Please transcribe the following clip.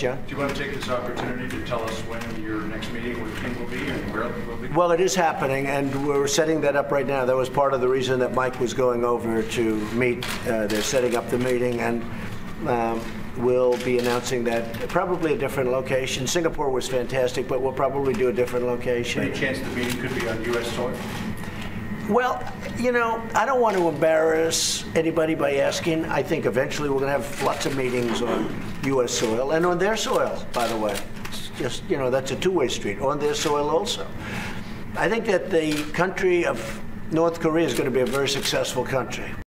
Do you want to take this opportunity to tell us when your next meeting with Kim will be and where it will be? Well, it is happening, and we're setting that up right now. That was part of the reason that Mike was going over to meet. Uh, they're setting up the meeting, and um, we'll be announcing that probably a different location. Singapore was fantastic, but we'll probably do a different location. Any chance the meeting could be on U.S. soil? Well, you know, I don't want to embarrass anybody by asking. I think eventually we're going to have lots of meetings on U.S. soil and on their soil, by the way. It's just, you know, that's a two-way street, on their soil also. I think that the country of North Korea is going to be a very successful country.